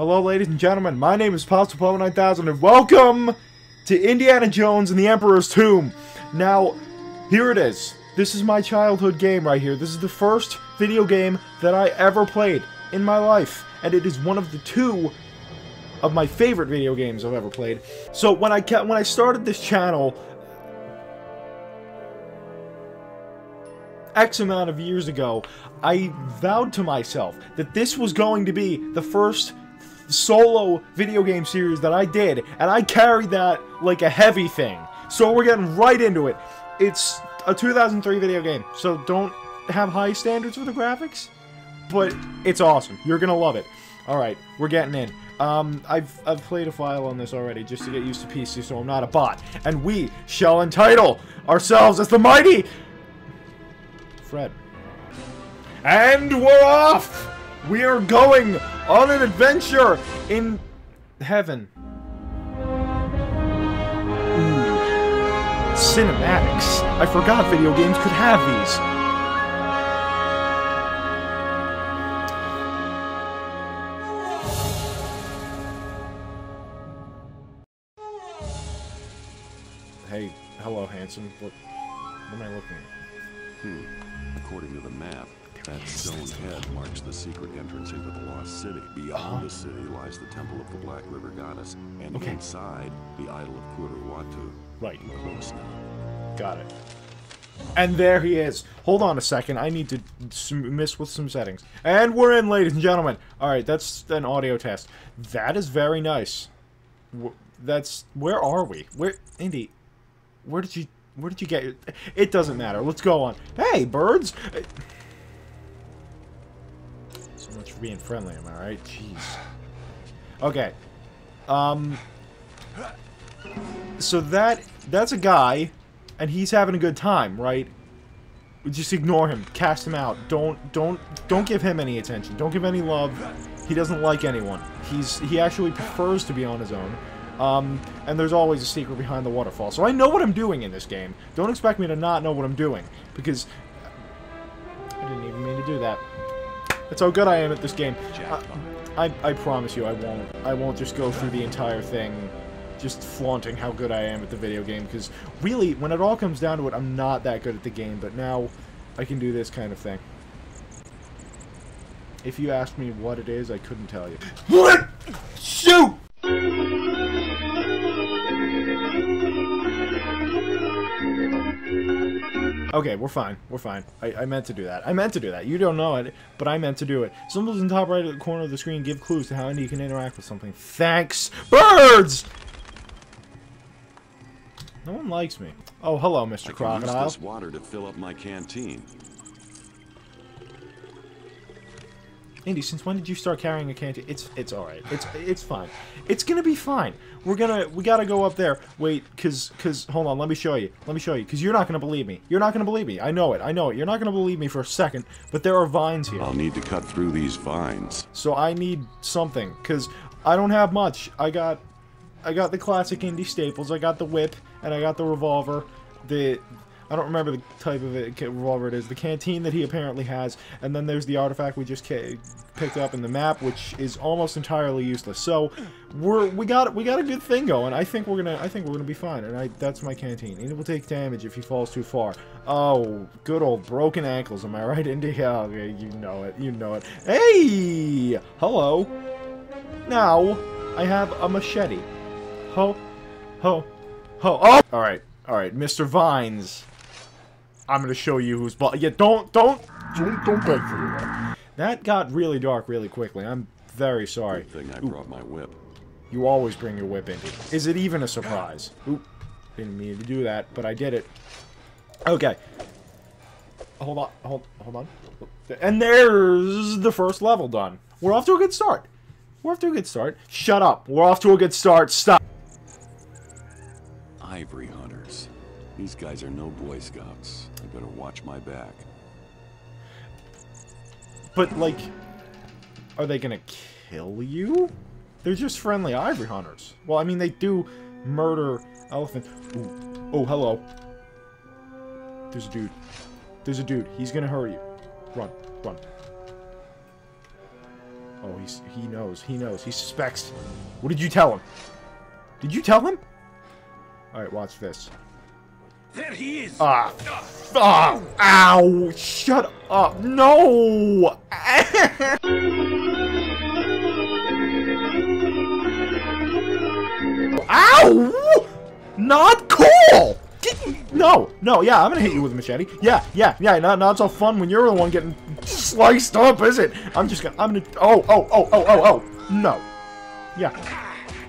Hello, ladies and gentlemen. My name is Pasta Plumber 9000, and welcome to Indiana Jones and the Emperor's Tomb. Now, here it is. This is my childhood game right here. This is the first video game that I ever played in my life, and it is one of the two of my favorite video games I've ever played. So when I when I started this channel, X amount of years ago, I vowed to myself that this was going to be the first solo video game series that I did, and I carried that like a heavy thing. So we're getting right into it. It's a 2003 video game, so don't have high standards for the graphics, but it's awesome. You're gonna love it. Alright, we're getting in. Um, I've, I've played a file on this already just to get used to PC, so I'm not a bot. And we shall entitle ourselves as the mighty Fred. And we're off! We are going on an adventure in heaven. Ooh. Cinematics. I forgot video games could have these. Hey, hello, handsome. What am I looking at? Hmm. According to the map, that stone head marks the secret entrance into the Lost City. Beyond Uh-huh. the city lies the Temple of the Black River Goddess, and Okay. inside, the Idol of Kuruwatu. Right. Close now. Got it. And there he is. Hold on a second. I need to s- miss with some settings. And we're in, ladies and gentlemen. All right, that's an audio test. That is very nice. That's where are we? Where, Indy? Where did you? Where did you get? It doesn't matter. Let's go on. Hey, birds. So much for being friendly, am I right? Jeez. Okay. Um. So that that's a guy and he's having a good time, right? Just ignore him, cast him out. Don't don't don't give him any attention. Don't give any love. He doesn't like anyone. He's he actually prefers to be on his own. Um, and there's always a secret behind the waterfall. So I know what I'm doing in this game. Don't expect me to not know what I'm doing because I didn't even mean to do that. That's how good I am at this game. I, I, I promise you, I won't. I won't just go through the entire thing just flaunting how good I am at the video game, because really, when it all comes down to it, I'm not that good at the game, but now I can do this kind of thing. If you asked me what it is, I couldn't tell you. What? Shoot! Okay, we're fine. We're fine. I, I meant to do that. I meant to do that. You don't know it, but I meant to do it. Symbols in the top right of the corner of the screen give clues to how you can interact with something. Thanks. Birds! No one likes me. Oh, hello, Mr. I can use this water to fill up my canteen. Indy, since when did you start carrying a canteen? It's it's all right. It's it's fine. It's gonna be fine. We're gonna we gotta go up there. Wait, cause cause hold on. Let me show you. Let me show you. Cause you're not gonna believe me. You're not gonna believe me. I know it. I know it. You're not gonna believe me for a second. But there are vines here. I'll need to cut through these vines. So I need something, cause I don't have much. I got, I got the classic Indy staples. I got the whip, and I got the revolver. The, I don't remember the type of it, revolver it is. The canteen that he apparently has, and then there's the artifact we just picked up in the map, which is almost entirely useless. So we're we got we got a good thing going. I think we're gonna I think we're gonna be fine. And I that's my canteen. And it will take damage if he falls too far. Oh, good old broken ankles. Am I right, Indy? Yeah, okay, you know it. You know it. Hey, hello. Now, I have a machete. Ho, ho, ho. Oh! Alright, alright, Mr. Vines. I'm gonna show you who's boss. Yeah, don't, don't, don't, don't beg for that. That got really dark really quickly. I'm very sorry. Good thing I brought my whip. You always bring your whip in. Is it even a surprise? Oop. Didn't mean to do that, but I did it. Okay. Hold on, hold, hold on. And there's the first level done. We're off to a good start. We're off to a good start. Shut up. We're off to a good start. Stop. Ivory. These guys are no Boy Scouts. I better watch my back. But, like, are they gonna kill you? They're just friendly ivory hunters. Well, I mean, they do murder elephants. Oh, hello. There's a dude. There's a dude. He's gonna hurt you. Run. Run. Oh, he's he knows. He knows. He suspects. What did you tell him? Did you tell him? All right, watch this. There he is. Ah. Ah. Ow. Shut up. No. Ow. Not cool. No, no, yeah, I'm gonna hit you with a machete. Yeah, yeah, yeah, not, not so fun when you're the one getting sliced up, is it? I'm just gonna, I'm gonna, oh, oh, oh, oh, oh, oh, no. Yeah,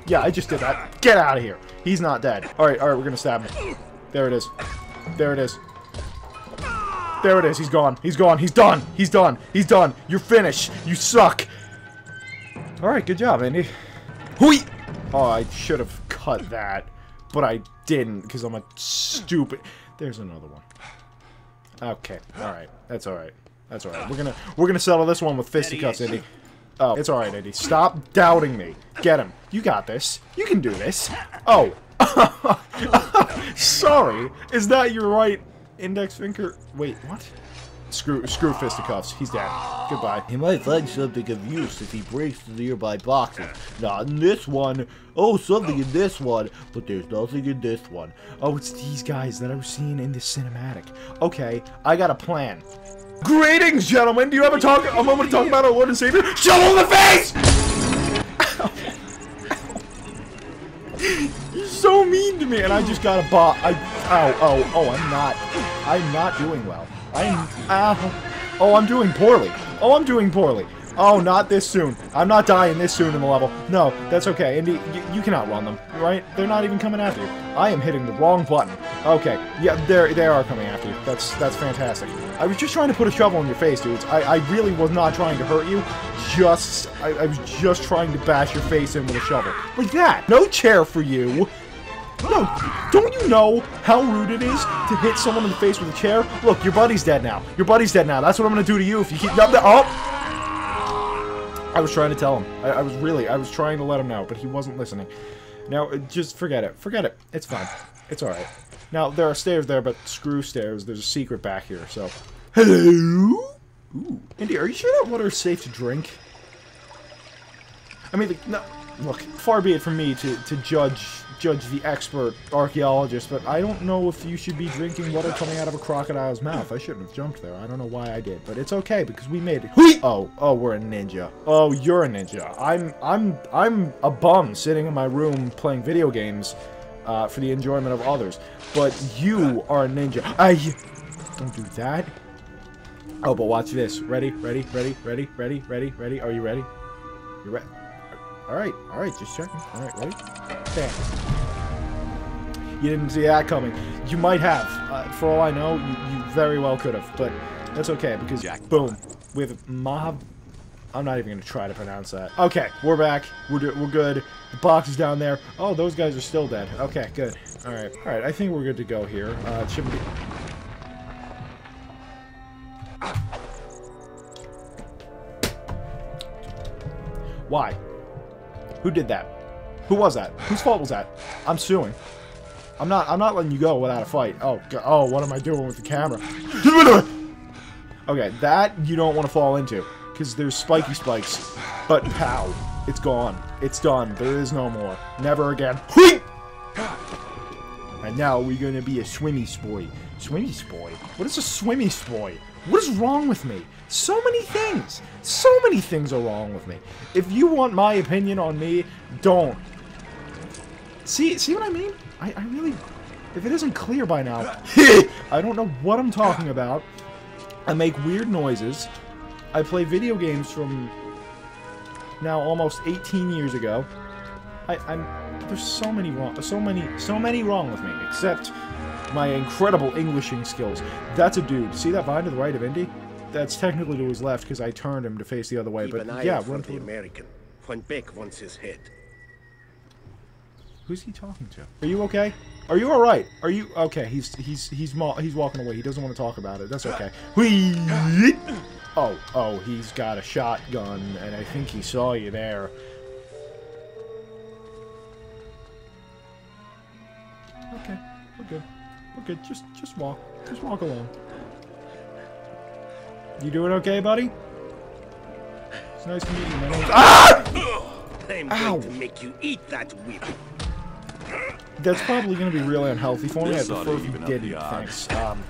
yeah, I just did that. Get out of here. He's not dead. All right, all right, we're gonna stab him. There it is. There it is. There it is. He's gone. He's gone. He's done. He's done. He's done. You're finished. You suck. All right, good job, Andy. Hui! Oh, I should have cut that, but I didn't because I'm a stupid. There's another one. Okay. All right. That's all right. That's all right. We're gonna we're gonna settle this one with fisticuffs, Andy. Oh, it's all right, Andy. Stop doubting me. Get him. You got this. You can do this. Oh. Sorry. Is that your right index finger? Wait, what? Screw, screw fisticuffs. He's dead. Goodbye. He might find something of use if he breaks the nearby boxes. Not in this one. Oh, something in this one, but there's nothing in this one. Oh, it's these guys that I was seeing in this cinematic. Okay, I got a plan. Greetings, gentlemen. Do you have a talk a moment to talk about our Lord and Savior? Shovel in the face! So mean to me, and I just got a bot. I, ow, oh, oh, I'm not, I'm not doing well. I'm, ow. Oh, I'm doing poorly. Oh, I'm doing poorly. Oh, not this soon. I'm not dying this soon in the level. No, that's okay. Indy, you cannot run them, right? They're not even coming after you. I am hitting the wrong button. Okay, yeah, they're, they are coming after you. That's that's fantastic. I was just trying to put a shovel in your face, dudes. I, I really was not trying to hurt you. Just, I, I was just trying to bash your face in with a shovel. Like that. No chair for you. No, don't you know how rude it is to hit someone in the face with a chair? Look, your buddy's dead now. Your buddy's dead now. That's what I'm gonna do to you if you keep... Oh! I was trying to tell him. I, I was really, I was trying to let him know, but he wasn't listening. Now, uh, just forget it. Forget it. It's fine. It's alright. Now, there are stairs there, but screw stairs. There's a secret back here, so... Hello? Ooh. Andy, are you sure that water is safe to drink? I mean, no, look, far be it from me to, to judge judge the expert archaeologist, but I don't know if you should be drinking water coming out of a crocodile's mouth. I shouldn't have jumped there. I don't know why I did, but it's okay because we made it. Oh, oh, we're a ninja. Oh, you're a ninja. I'm, I'm, I'm a bum sitting in my room playing video games uh, for the enjoyment of others, but you are a ninja. I don't do that. Oh, but watch this. Ready, ready, ready, ready, ready, ready, ready. Are you ready? You're ready? Alright, alright, just checking. Alright, ready? Bam. You didn't see that coming. You might have. Uh, for all I know, you, you very well could have. But that's okay, because Jack. boom. With Maha... I'm not even going to try to pronounce that. Okay, we're back. We're, we're good. The box is down there. Oh, those guys are still dead. Okay, good. Alright, alright, I think we're good to go here. Uh, it shouldn't be... Why? Who did that? Who was that? Whose fault was that? I'm suing. I'm not. I'm not letting you go without a fight. Oh. God. Oh. What am I doing with the camera? okay, that you don't want to fall into because there's spiky spikes. But pow, it's gone. It's done. There is no more. Never again. And now we're gonna be a swimmy spoy. Swimmy spoy? What is a swimmy spoy? What is wrong with me? So many things. So many things are wrong with me. If you want my opinion on me, don't. See, see what I mean? I, I really, if it isn't clear by now, I don't know what I'm talking about. I make weird noises. I play video games from now almost 18 years ago. I, I'm there's so many wrong, so many, so many wrong with me. Except my incredible Englishing skills. That's a dude. See that vine to the right of Indy? That's technically to his left because I turned him to face the other way. Keep but yeah, run the American. Von Beck wants his head. Who's he talking to? Are you okay? Are you all right? Are you okay? He's he's he's ma he's walking away. He doesn't want to talk about it. That's okay. Whee! Oh oh, he's got a shotgun, and I think he saw you there. Okay, we're good. We're good. Just just walk. Just walk along. You doing okay, buddy? It's nice to meet you. My name's Ah! I'm Ow. going to make you eat that whip. That's probably going to be really unhealthy for me. I This prefer to if you didn't. eat odds. things. Um,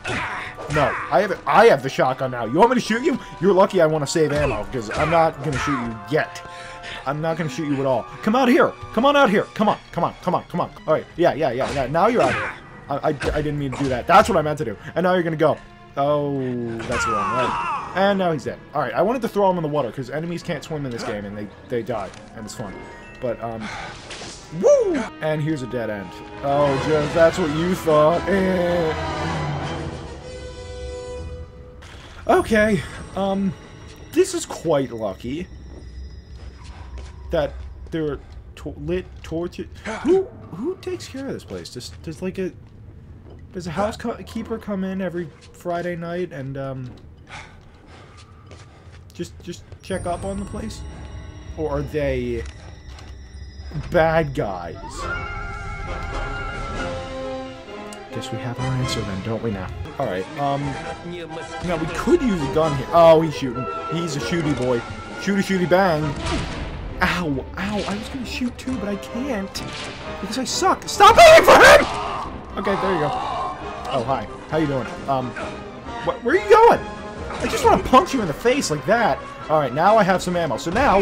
no, I have it. I have the shotgun now. You want me to shoot you? You're lucky I want to save ammo because I'm not going to shoot you yet. I'm not going to shoot you at all. Come out here. Come on out here. Come on. Come on. Come on. Come on. All right. Yeah, yeah, yeah. yeah. Now you're out here. I, I, I didn't mean to do that. That's what I meant to do. And now you're to go. Oh, that's the wrong way. And now he's dead. All right. I wanted to throw him in the water because enemies can't swim in this game and they, they die. And it's fun. But, um... Woo! And here's a dead end. Oh, just that's what you thought. Eh. Okay, um, this is quite lucky that there are to lit torches. Who who takes care of this place? Does does like a does a housekeeper come in every Friday night and um just just check up on the place, or are they bad guys? Guess we have our answer then, don't we now? All right. Um. Now we could use a gun here. Oh, he's shooting. He's a shooty boy. Shooty shooty bang. Ow, ow. I was gonna shoot too, but I can't. Because I suck. Stop aiming for him! Okay, there you go. Oh, hi. How you doing? Um, wh where are you going? I just want to punch you in the face like that. Alright, now I have some ammo. So now...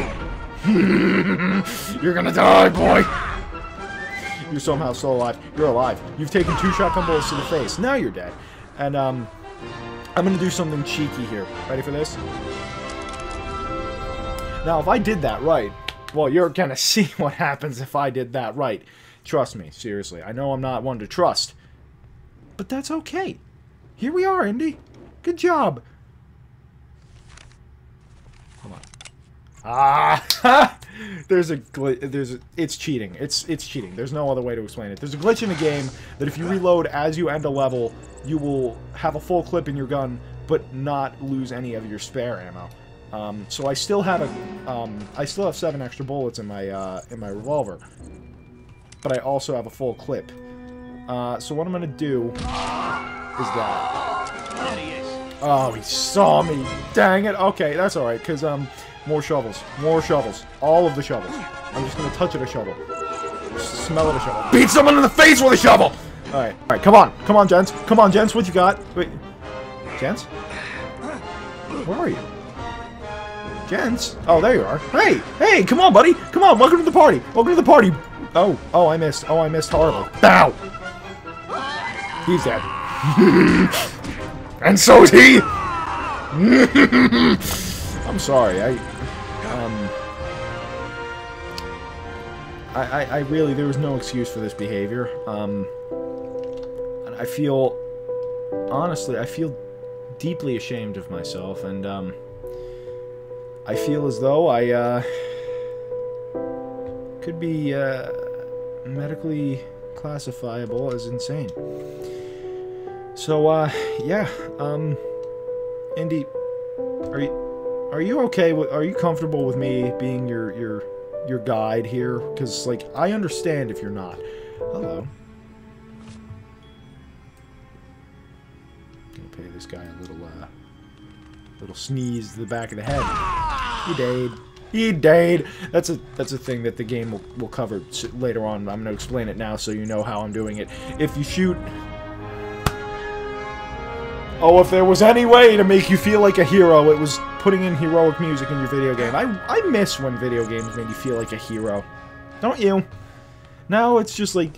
You're gonna die, boy! You're somehow still alive. You're alive. You've taken two shotgun bullets to the face. Now you're dead. And, um... I'm gonna do something cheeky here. Ready for this? Now, if I did that right, well, you're gonna see what happens if I did that right. Trust me, seriously. I know I'm not one to trust. But that's okay. Here we are, Indy. Good job. Hold on. Ah! there's a glitch. There's a, it's cheating. It's it's cheating. There's no other way to explain it. There's a glitch in the game that if you reload as you end a level, you will have a full clip in your gun, but not lose any of your spare ammo. Um, so I still have a, um, I still have seven extra bullets in my uh, in my revolver, but I also have a full clip. Uh, so what I'm gonna do is that. There he is. Oh, he saw me. Dang it. Okay, that's all right. Cause um, more shovels, more shovels, all of the shovels. I'm just gonna touch it a shovel. Smell it a shovel. Beat someone in the face with a shovel. All right, all right. Come on, come on, gents. Come on, gents. What you got? Wait, gents. Where are you? Gents? Oh, there you are. Hey, hey, come on, buddy. Come on, welcome to the party. Welcome to the party. Oh, oh, I missed. Oh, I missed horribly. Bow. He's dead. and so is he. I'm sorry. I, um, I, I, I really there was no excuse for this behavior. Um, I feel, honestly, I feel deeply ashamed of myself, and um, I feel as though I uh, could be uh, medically classifiable as insane. So, uh, yeah, um, Indy, are you are you okay with? Are you comfortable with me being your your your guide here? Because like I understand if you're not. Hello. Gonna pay this guy a little uh, little sneeze to the back of the head. He. He died. That's a that's a thing that the game will, will cover later on. I'm gonna explain it now so you know how I'm doing it. If you shoot Oh, if there was any way to make you feel like a hero, it was putting in heroic music in your video game. I, I miss when video games made you feel like a hero. Don't you? Now it's just like,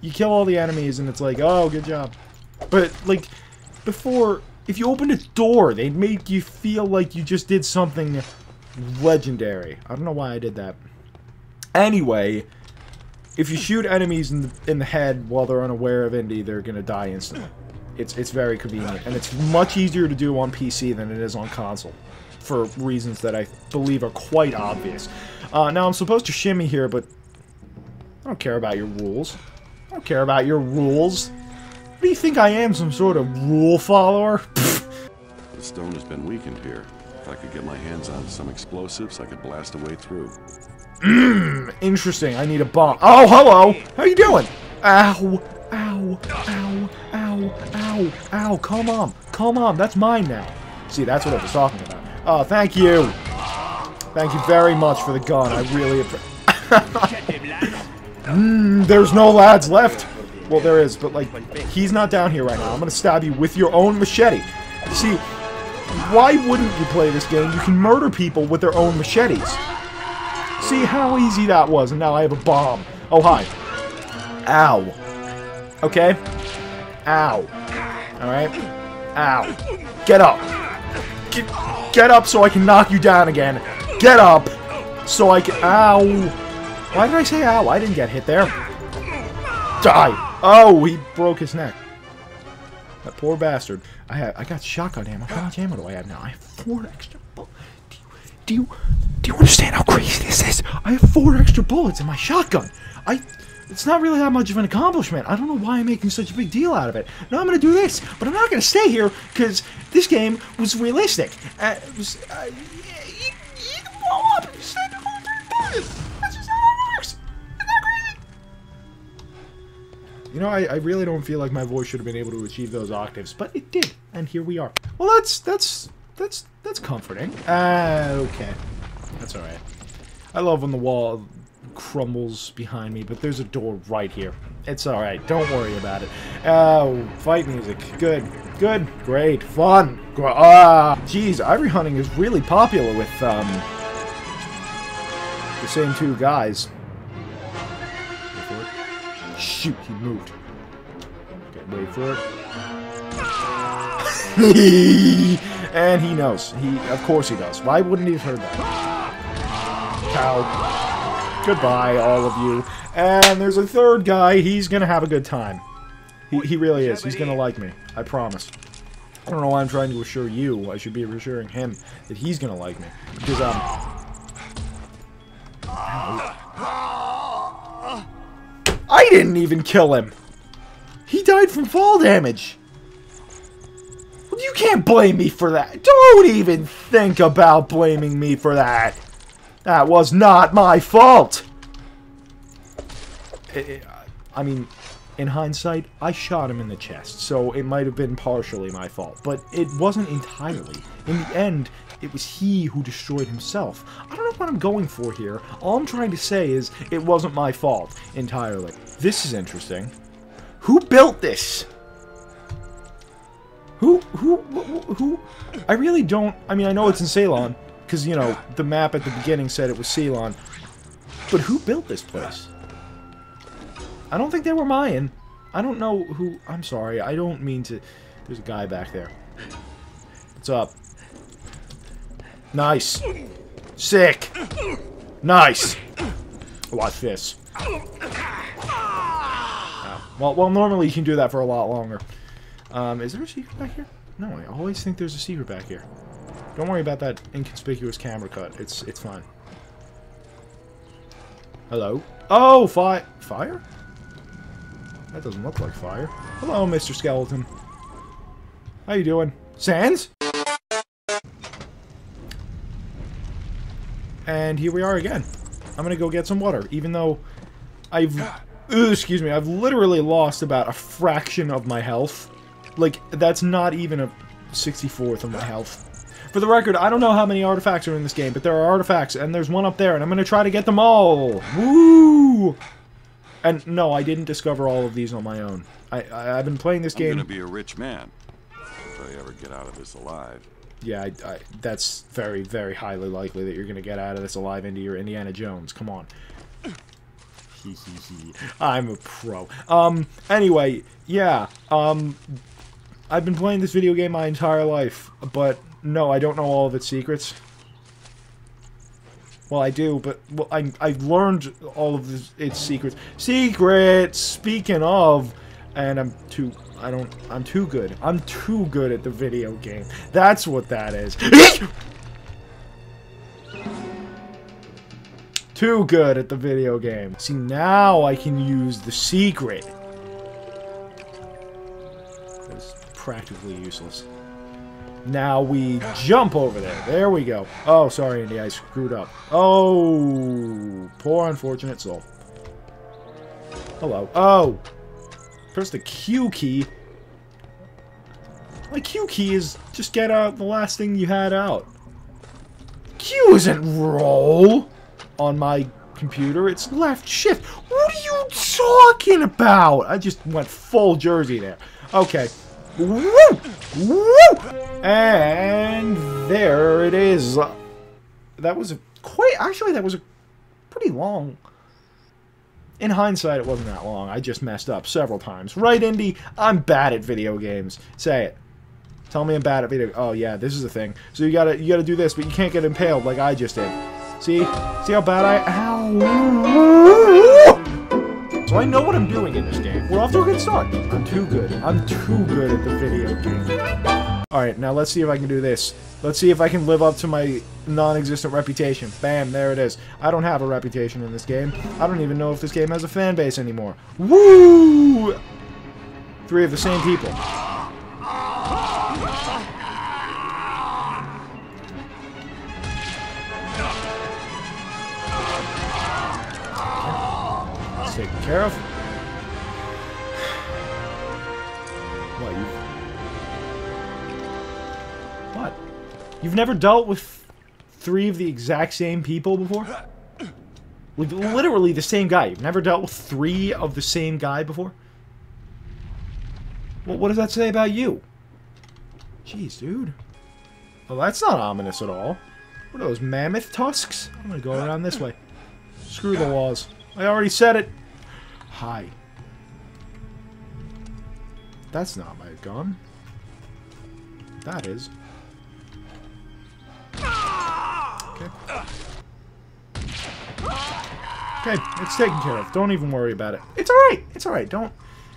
you kill all the enemies and it's like, oh, good job. But, like, before, if you opened a door, they'd make you feel like you just did something legendary. I don't know why I did that. Anyway, if you shoot enemies in the, in the head while they're unaware of Indy, they're gonna die instantly. It's it's very convenient, and it's much easier to do on PC than it is on console, for reasons that I believe are quite obvious. Uh, now I'm supposed to shimmy here, but I don't care about your rules. I don't care about your rules. What do you think I am, some sort of rule follower? The stone has been weakened here. I could get my hands on some explosives, I could blast a way through. Interesting. I need a bomb. Oh, hello. How you doing? Ow. Ow. Ow. Ow. Ow. Ow. Come on. Come on. That's mine now. See, that's what I was talking about. Oh, thank you. Thank you very much for the gun. I really appreciate. Mm, there's no lads left. Well, there is, but like, he's not down here right now. I'm gonna stab you with your own machete. See, why wouldn't you play this game? You can murder people with their own machetes. See how easy that was, and now I have a bomb. Oh, hi. Ow. Okay? Ow. Alright? Ow. Get up. Get, get up so I can knock you down again. Get up so I can... Ow. Why did I say ow? I didn't get hit there. Die. Oh, he broke his neck. That poor bastard. I have, I got shotgun ammo. How much ammo do I have now? I have four extra bullets. Do you, do you, do you understand how crazy this is? I have four extra bullets in my shotgun. I, it's not really that much of an accomplishment. I don't know why I'm making such a big deal out of it. Now I'm gonna do this, but I'm not gonna stay here because this game was realistic. Uh, it was, uh, you, you, you blow up crazy? You know, I, I really don't feel like my voice should have been able to achieve those octaves, but it did, and here we are. Well, that's that's that's that's comforting. Uh, okay, that's all right. I love when the wall crumbles behind me, but there's a door right here. It's all right. Don't worry about it. Oh, fight music. Good, good, great, fun. Ah, jeez, ivory hunting is really popular with um the same two guys. Shoot, he moved. Okay, wait for it. and he knows. He, of course, he does. Why wouldn't he have heard that? Cow. Goodbye, all of you. And there's a third guy. He's gonna have a good time. He, he really is. He's gonna like me. I promise. I don't know why I'm trying to assure you. I should be reassuring him that he's gonna like me. Because, um... I didn't even kill him! He died from fall damage! Can't blame me for that! Don't even think about blaming me for that! That was not my fault! I mean, in hindsight, I shot him in the chest, so it might have been partially my fault, but it wasn't entirely. In the end, it was he who destroyed himself. I don't know what I'm going for here. All I'm trying to say is it wasn't my fault entirely. This is interesting. Who built this? Who, who, who, who? I really don't. I mean, I know it's in Ceylon, because, you know, the map at the beginning said it was Ceylon. But who built this place? I don't think they were Mayan. I don't know who... I'm sorry. I don't mean to... There's a guy back there. What's up? Nice. Sick. Nice. Watch this. Well, well, normally you can do that for a lot longer. Um, is there a secret back here? No, I always think there's a secret back here. Don't worry about that inconspicuous camera cut. It's it's fine. Hello? Oh, fi fire? That doesn't look like fire. Hello, Mr. Skeleton. How you doing? Sans? And here we are again. I'm gonna go get some water, even though I've... Ugh, excuse me, I've literally lost about a fraction of my health. Like, that's not even a 64th of my health. For the record, I don't know how many artifacts are in this game, but there are artifacts, and there's one up there, and I'm gonna try to get them all! Woo! And no, I didn't discover all of these on my own. I, I I've been playing this I'm game. gonna be a rich man if I ever get out of this alive. Yeah, I, I, that's very, very highly likely that you're gonna get out of this alive into your Indiana Jones. Come on. Hee hee hee. I'm a pro. Um. Anyway, yeah. Um. I've been playing this video game my entire life, but no, I don't know all of its secrets. Well, I do, but well, I I've learned all of this, its secrets. Secrets. Speaking of, and I'm too. I don't. I'm too good. I'm too good at the video game. That's what that is. too good at the video game. See, now I can use the secret. Practically useless. Now we jump over there. There we go. Oh, sorry, Andy. I screwed up. Oh, poor unfortunate soul. Hello. Oh. Press the Q key. My Q key is just get out the last thing you had out. Q isn't roll on my computer. It's left shift. What are you talking about? I just went full Jersey there. Okay. And there it is. That was a quite actually that was a pretty long in hindsight, it wasn't that long. I just messed up several times. Right, Indy? I'm bad at video games. Say it. Tell me I'm bad at video. Oh yeah, this is the thing. So you gotta you gotta do this, but you can't get impaled like I just did. See? See how bad I? Ow! So I know what I'm doing in this game. We're off to a good start. I'm too good. I'm too good at the video game. Alright, now let's see if I can do this. Let's see if I can live up to my non-existent reputation. Bam, there it is. I don't have a reputation in this game. I don't even know if this game has a fan base anymore. Woo! Three of the same people. Taken care of. What, you... What? You've never dealt with three of the exact same people before? Like, literally the same guy. You've never dealt with three of the same guy before? Well, what does that say about you? Jeez, dude. Well, that's not ominous at all. What are those, mammoth tusks? I'm gonna go around this way. Screw the laws. I already said it. Hi. That's not my gun. That is. Okay. Okay, it's taken care of. Don't even worry about it. It's alright. It's alright. Don't...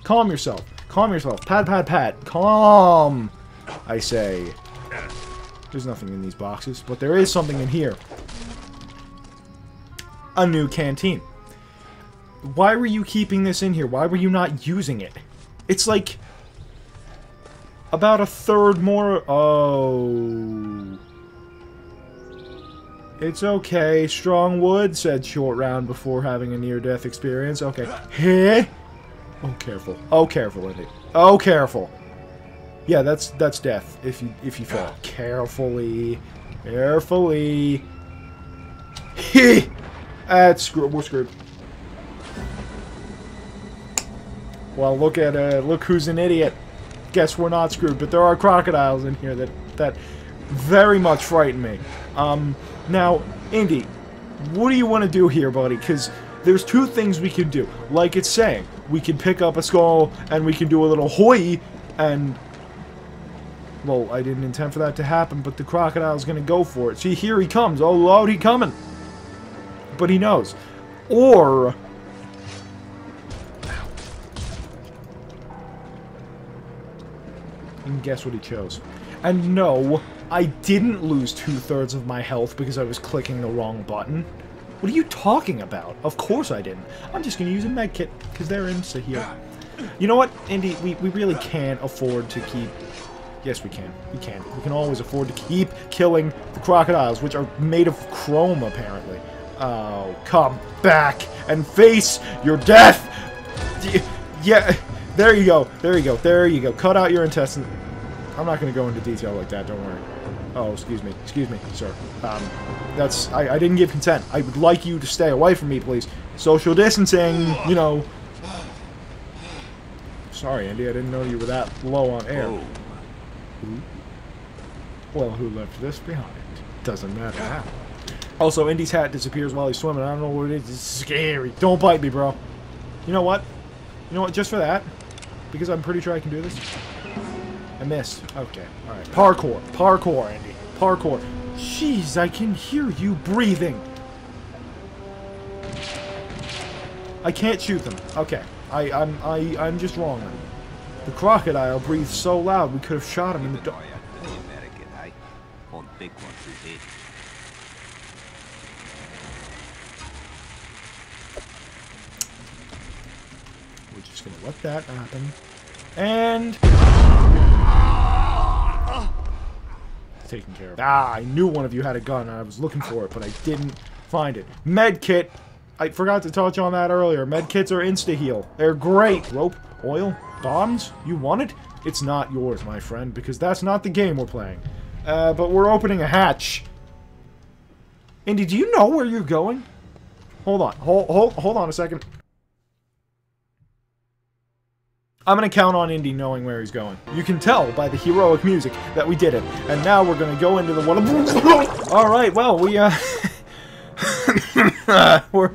Calm yourself. Calm yourself. Pat, pat, pat. Calm, I say. There's nothing in these boxes, but there is something in here. A new canteen. Why were you keeping this in here? Why were you not using it? It's like... About a third more... Oh... It's okay. Strong wood, said Short Round before having a near-death experience. Okay. Hey! Oh, careful. Oh, careful, Indy. Oh, careful. Yeah, that's that's death if you if you fall. Carefully. Carefully. Heh! That's screw we're screwed. Well, look at uh look who's an idiot. Guess we're not screwed, but there are crocodiles in here that that very much frighten me. Um now, Indy, what do you want to do here, buddy? Because there's two things we can do. Like it's saying, we can pick up a skull and we can do a little hoy and well, I didn't intend for that to happen, but the crocodile's gonna go for it. See, here he comes. Oh, Lord, he coming. But he knows. Or... guess what he chose. And no, I didn't lose two-thirds of my health because I was clicking the wrong button. What are you talking about? Of course I didn't. I'm just going to use a med kit because they're insta heal. You know what, Indy? We, we really can't afford to keep... Yes, we can. We can. We can always afford to keep killing the crocodiles, which are made of chrome, apparently. Oh, come back and face your death! Yeah, there you go. There you go. There you go. Cut out your intestine. I'm not going to go into detail like that, don't worry. Oh, excuse me. Excuse me, sir. Um, that's... I, I didn't give consent. I would like you to stay away from me, please. Social distancing, you know. Sorry, Andy. I didn't know you were that low on air. Oh, Who? Well, who left this behind? Doesn't matter how. Also, Indy's hat disappears while he's swimming. I don't know what it is. It's scary. Don't bite me, bro. You know what? You know what? Just for that, because I'm pretty sure I can do this. I missed. Okay. All right. Parkour. Parkour, Andy. Parkour. Jeez, I can hear you breathing. I can't shoot them. Okay. I, I'm, I, I'm just wrong. The crocodile breathed so loud we could have shot him in the dark. American? On big one through here. We're just gonna let that happen. And taken care of. Ah, I knew one of you had a gun and I was looking for it, but I didn't find it. Med kit. I forgot to touch on that earlier. Med kits are insta heal. They're great. Rope, oil, bombs. You want it? It's not yours, my friend, because that's not the game we're playing. Uh, but we're opening a hatch. Indy, do you know where you're going? Hold on. Hold, hold, hold on a second. I'm gonna count on Indy knowing where he's going. You can tell by the heroic music that we did it. And now we're gonna go into the one. Alright, well, we, uh. we're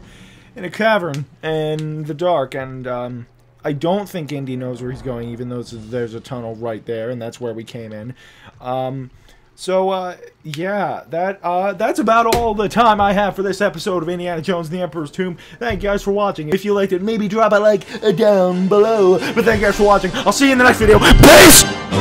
in a cavern in the dark, and, um. I don't think Indy knows where he's going, even though there's a tunnel right there, and that's where we came in. Um. So, uh, yeah, that, uh, that's about all the time I have for this episode of Indiana Jones and the Emperor's Tomb. Thank you guys for watching. If you liked it, maybe drop a like down below. But thank you guys for watching. I'll see you in the next video. Peace!